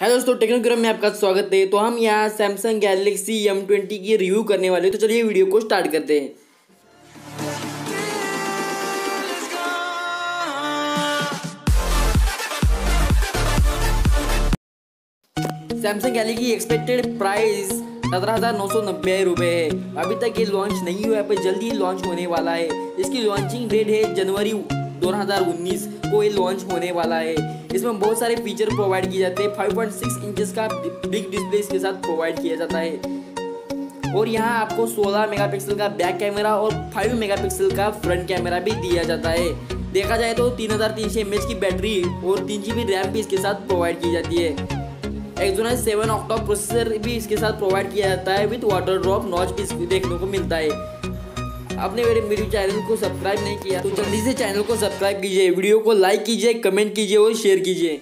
Hello दोस्तों टेक्नोग्राम में आपका स्वागत है। तो हम यहाँ सैमसंग गैलेक्सी एम ट्वेंटी की रिव्यू करने वाले हैं। तो चलिए वीडियो को स्टार्ट करते हैं। सैमसंग गैलेक्सी की एक्सपेक्टेड प्राइस सत्रह हज़ार नौ सौ नब्बे रुपये है। अभी तक ये लॉन्च नहीं हुआ है, पर जल्दी ही लॉन्च होने वाला है। इसकी लॉन्चिंग डेट है जनवरी 2019 को ये लॉन्च होने वाला है। इसमें बहुत सारे फीचर प्रोवाइड किए जाते हैं। 5.6 इंचेस का बिग डिस्प्ले इसके साथ प्रोवाइड किया जाता है। और यहाँ आपको 16 मेगापिक्सल का बैक कैमरा और 5 मेगापिक्सल का फ्रंट कैमरा भी दिया जाता है। देखा जाए तो तीन हज़ार तीन सौ की बैटरी और तीन जी बी रैम भी इसके साथ प्रोवाइड की जाती है। एक्जोना सेवन ऑक्टॉप प्रोसेसर भी इसके साथ प्रोवाइड किया जाता है। विथ वाटर ड्रॉप नॉच भी देखने को मिलता है। आपने मेरे मेरे चैनल को सब्सक्राइब नहीं किया तो जल्दी से चैनल को सब्सक्राइब कीजिए, वीडियो को लाइक कीजिए कमेंट कीजिए और शेयर कीजिए।